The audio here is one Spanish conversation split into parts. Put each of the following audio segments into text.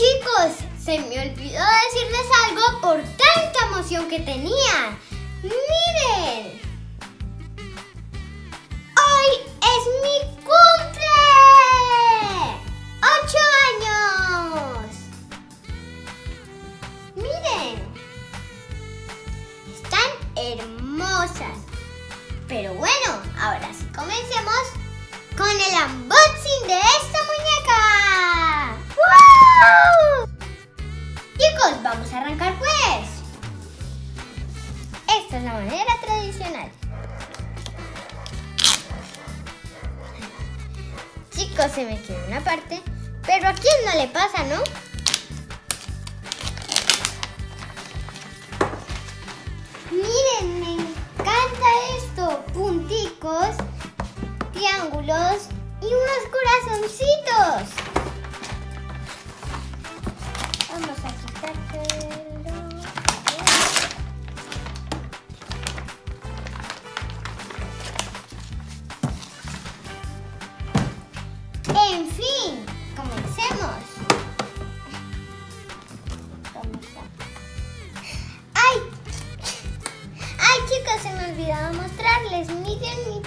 Chicos, se me olvidó decirles algo por tanta emoción que tenía. ¡Miren! ¡Hoy es mi cumple! ¡Ocho años! Miren. Están hermosas. Pero bueno, ahora sí comencemos con el unboxing de esta muñeca. ¡Wow! Vamos a arrancar pues. Esta es la manera tradicional. Chicos, se me queda una parte, pero a quién no le pasa, ¿no? Miren, me encanta esto. Punticos, triángulos y unos corazoncitos.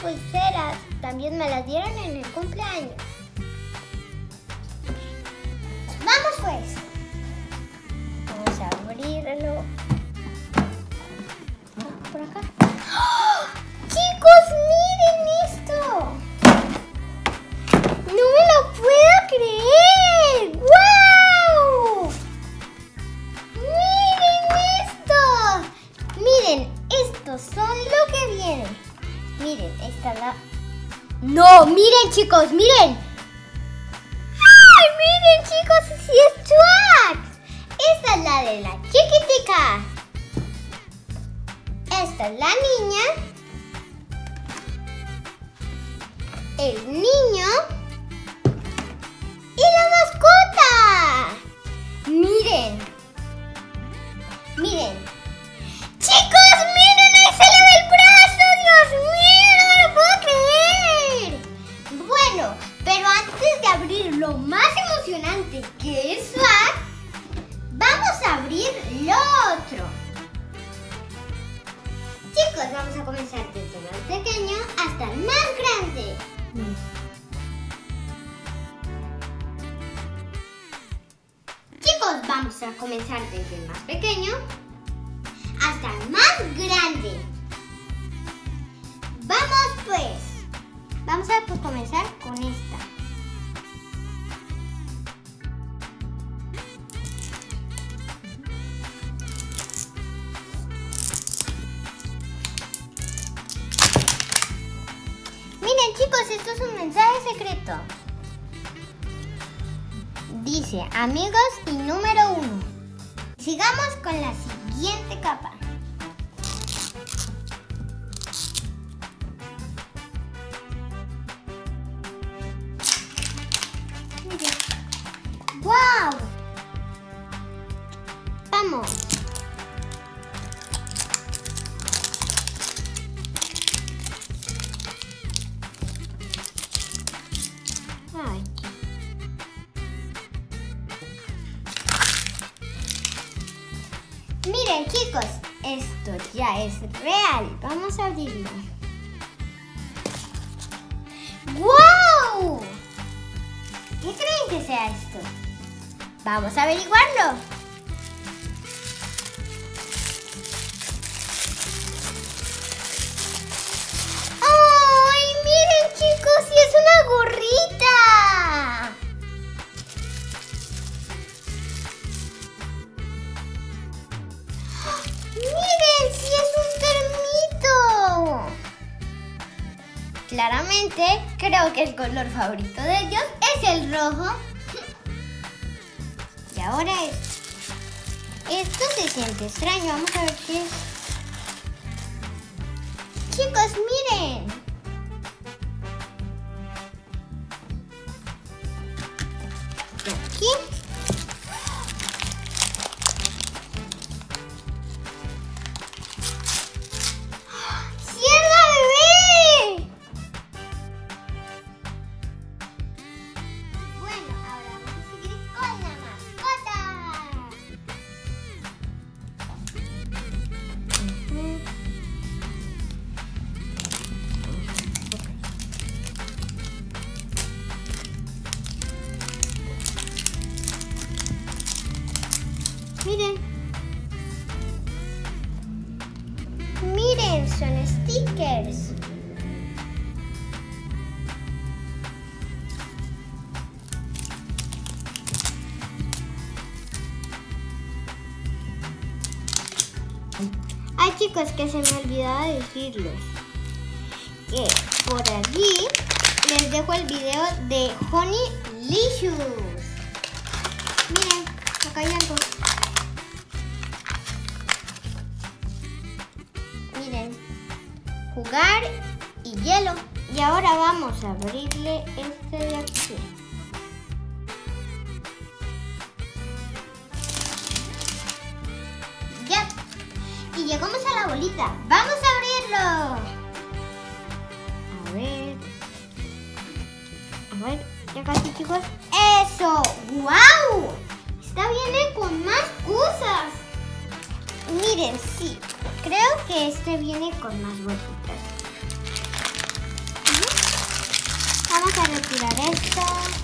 Miren mi pulsera. También me la dieron en el cumpleaños. Chicos! ¡Miren! ¡Ay, miren, chicos! ¡Sí es Chuck! Esta es la de la chiquitica. Esta es la niña. El niño. ¡Y la mascota! Miren. Miren. ¡Chicos, miren! ¡Ahí se le ve el brazo! ¡Dios mío! ¡No lo puedo creer! Pero antes de abrir lo más emocionante que es Swag, vamos a abrir lo otro. Chicos, vamos a comenzar desde el más pequeño hasta el más grande. Chicos, vamos a comenzar desde el más pequeño Dice amigos y número uno. Sigamos con la siguiente capa. Vamos a averiguarlo. ¡Ay, miren chicos! ¡Sí es una gorrita! ¡Miren! ¡Sí es un termito! Claramente, creo que el color favorito de ellos es el rojo. Ahora es... Esto se siente extraño. Vamos a ver qué es. Chicos, miren. Ay chicos, que se me olvidaba decirles que por allí les dejo el video de Honey Licious. Miren, acá hay algo. Miren, jugar y hielo. Y ahora vamos a abrirle este de aquí. ¡Vamos a abrirlo! A ver. A ver, ya casi chicos. ¡Eso! ¡Wow! Esta viene con más cosas. Miren, sí. Creo que este viene con más bolsitas. Vamos a retirar esto.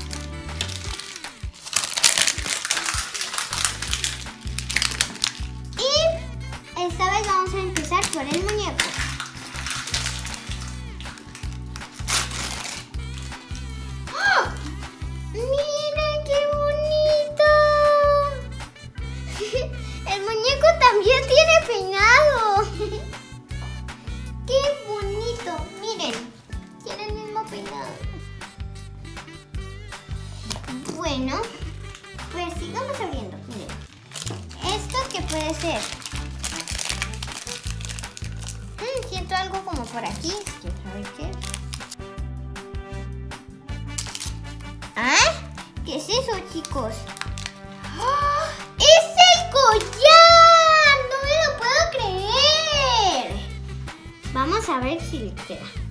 Por aquí. ¿Quién sabe qué? ¿Ah? ¿Qué es eso, chicos? ¡Ah! ¡Es el collar! ¡No me lo puedo creer! Vamos a ver si le queda.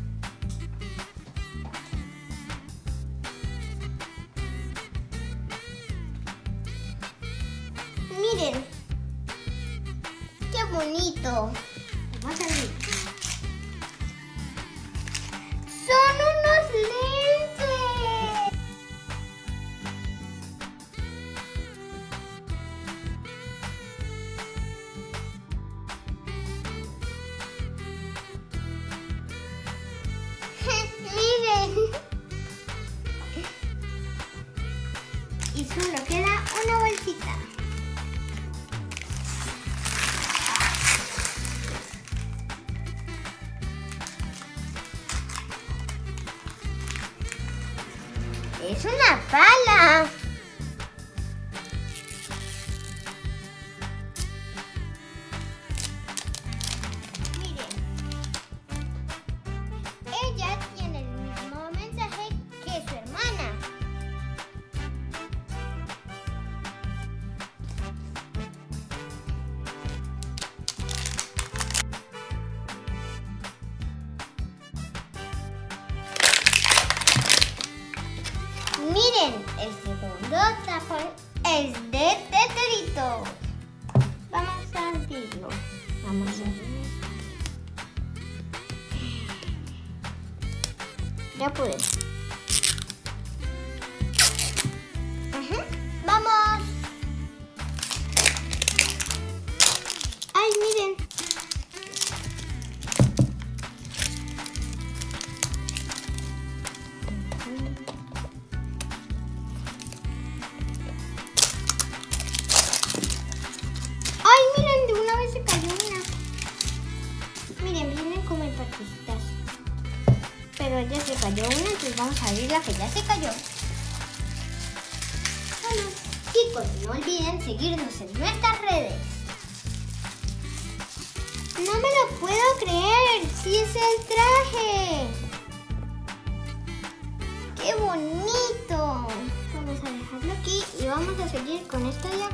Aquí y vamos a seguir con esto acá.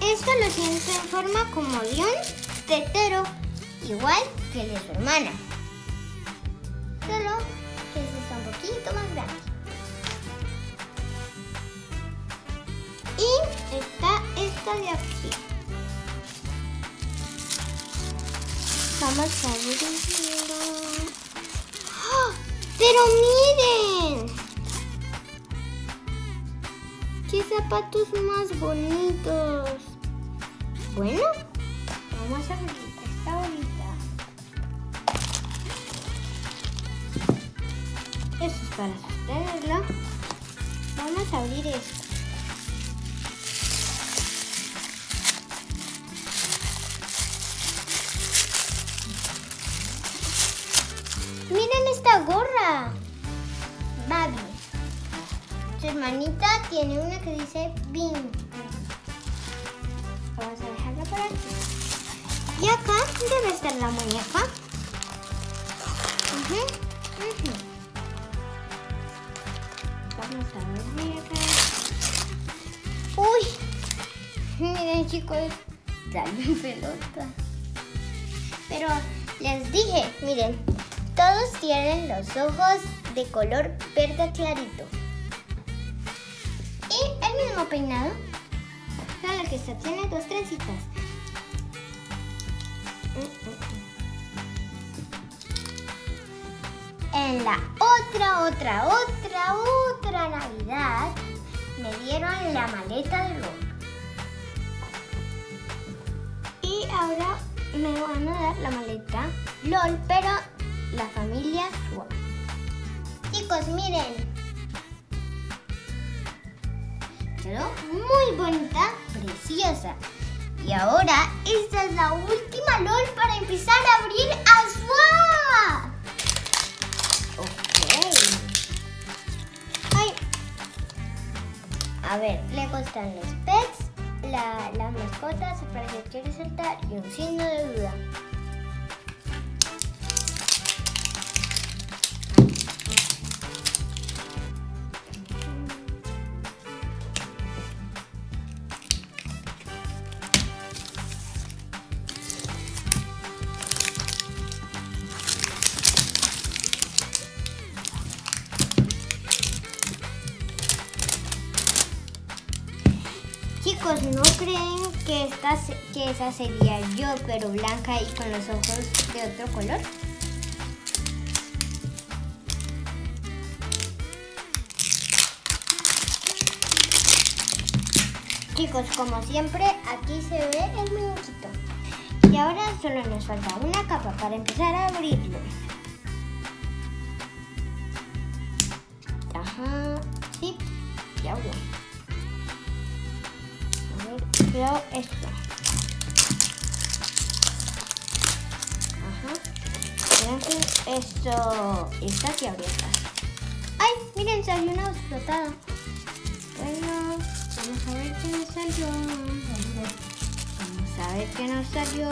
Esto lo siento en forma como de un tetero, igual que el de su hermana. Solo que este está un poquito más grande. Y está esta de aquí. Vamos a abrirlo. Pero miren. ¿Qué zapatos más bonitos. Bueno, vamos a abrir esta bolita. Esto es para sostenerlo. Vamos a abrir esto. Tiene una que dice Bing. Vamos a dejarla por aquí. Y acá debe estar la muñeca. Vamos a abrir acá. Uy. Miren chicos, salió pelota. Pero les dije, miren, todos tienen los ojos de color verde clarito. Mismo peinado. Solo que esta tiene dos trencitas. En la otra, otra, otra, otra Navidad me dieron la maleta de Ron. Y ahora me van a dar la maleta LOL, pero la familia Swap. Chicos, miren. Muy bonita, preciosa. Y ahora esta es la última LOL para empezar a abrir a Swap. Ok. Ay. A ver, le gustan los pets, la, las mascotas, parece que quiere saltar y un signo de duda. Esa sería yo, pero blanca y con los ojos de otro color? Chicos, como siempre, aquí se ve el muñequito. Y ahora solo nos falta una capa para empezar a abrirlo. Ajá, sí, ya abrió. A esto. Esto. Esta sí abrió esta. ¡Ay! Miren, salió una explotada. Bueno, vamos a ver qué nos salió. Vamos a ver qué nos salió.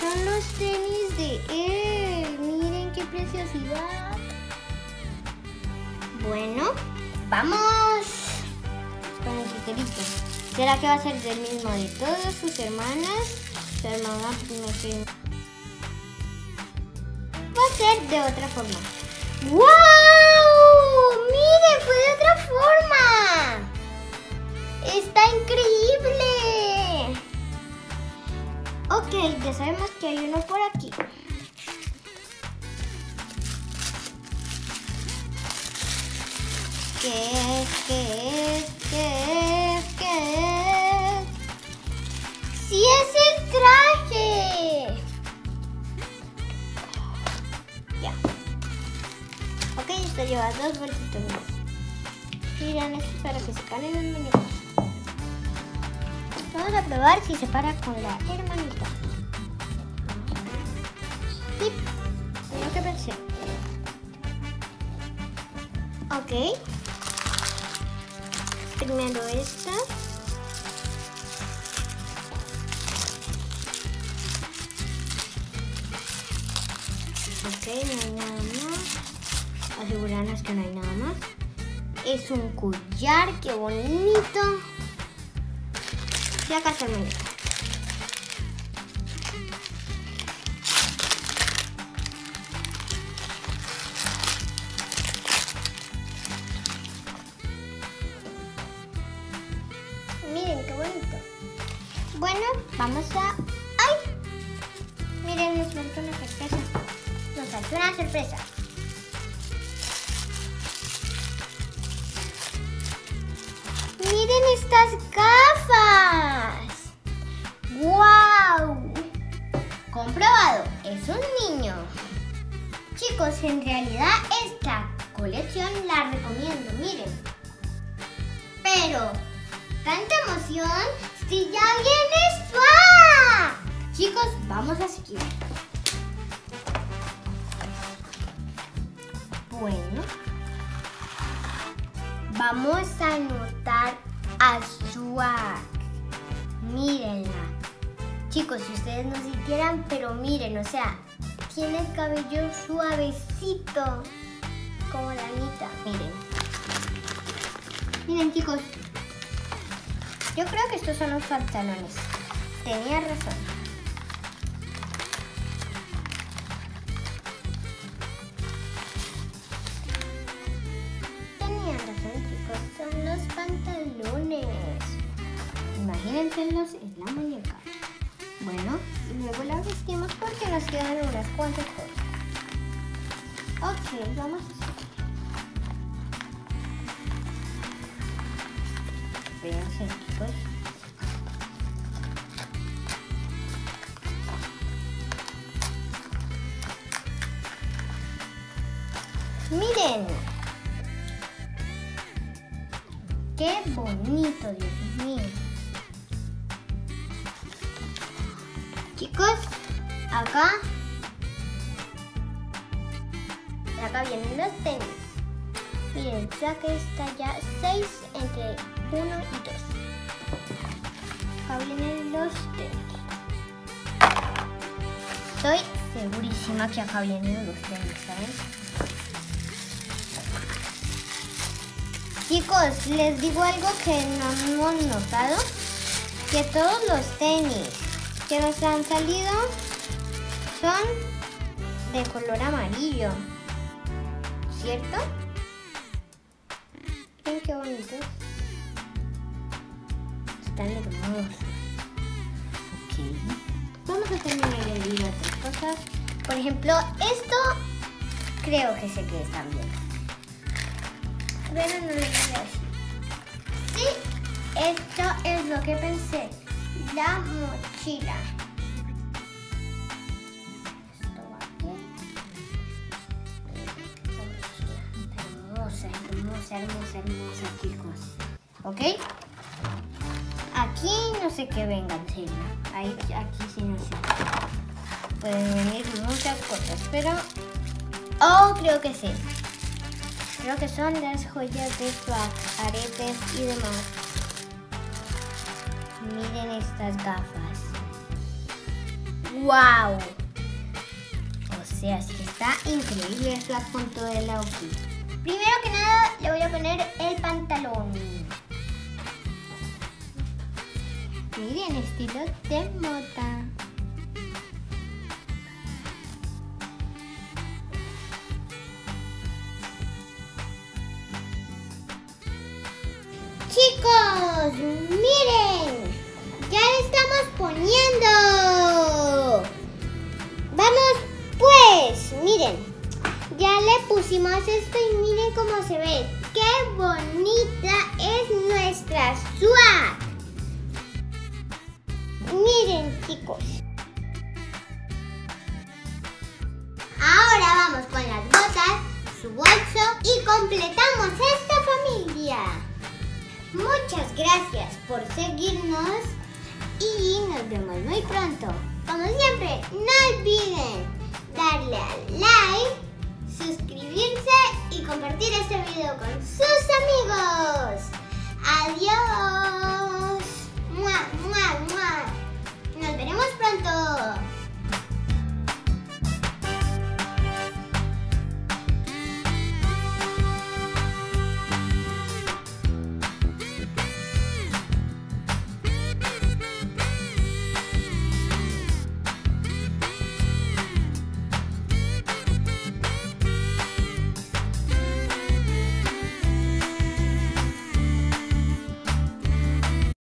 Son los tenis de él. Miren qué preciosidad. Bueno, vamos con el criterito. ¿Será que va a ser del mismo de todas sus hermanas? Su hermana me ser de otra forma. ¡Wow! ¡Miren! ¡Fue de otra forma! ¡Está increíble! Ok, ya sabemos que hay uno por aquí. ¿Qué es? ¿Qué es? ¿Qué es? ¿Qué es? ¡Sí es el traje! Esto lleva dos bolsitos más. Miren, esto es para que se paren los muñecos. Vamos a probar si se para con la hermanita. Sí, lo que pensé. Ok. Primero esta. Ok, no hay nada más. Asegurarnos que no hay nada más. Es un collar, qué bonito. Y acá el muñeco. Miren qué bonito. Bueno, vamos a. ¡Ay! Miren, nos falta una sorpresa. Nos falta una sorpresa. Tanta emoción si ya viene SWAT. Chicos, vamos a seguir. Bueno, vamos a anotar a SWAT. Mírenla. Chicos, si ustedes no sintieran, pero miren, o sea, tiene el cabello suavecito, como la Anita. Miren. Miren, chicos. Yo creo que estos son los pantalones. Tenía razón. Tenía razón, chicos. Son los pantalones. Imagínenselos en la muñeca. Bueno, luego la vestimos porque nos quedan unas cuantas cosas. Ok, vamos a chicos. Miren. Qué bonito, Dios mío. Chicos, acá. Acá vienen los tenis. Miren, ya que está ya 6 entre 1 y 2. Acá vienen los tenis. Estoy segurísima que acá vienen los tenis, ¿saben? Chicos, les digo algo que no hemos notado. Que todos los tenis que nos han salido son de color amarillo. ¿Cierto? Miren qué bonitos. Están hermosos. Ok. Vamos a terminar de ver otras cosas. Por ejemplo, esto creo que sé que están bien. Pero no lo voy a decir. Sí, esto es lo que pensé. La mochila. Hermosa, hermosa, hermosa, hermosa, chicos. ¿Ok? Aquí no sé qué venga en serio. Ahí, aquí sí no sé. Pueden venir muchas cosas, pero... Oh, creo que sí. Creo que son las joyas de swag, aretes y demás. Miren estas gafas. ¡Wow! O sea, es que está increíble el swag con todo el outfit. Primero que nada, le voy a poner el pantalón. Miren, estilo de mota. Chicos, miren, ya le estamos poniendo. Vamos pues, miren, ya le pusimos esto y miren cómo se ve. Qué bonita es nuestra swag. Miren chicos. Ahora vamos con las botas, su bolso y completamos esta familia. Muchas gracias por seguirnos y nos vemos muy pronto. Como siempre, no olviden darle al like, suscribirse y compartir este video con sus amigos. Adiós.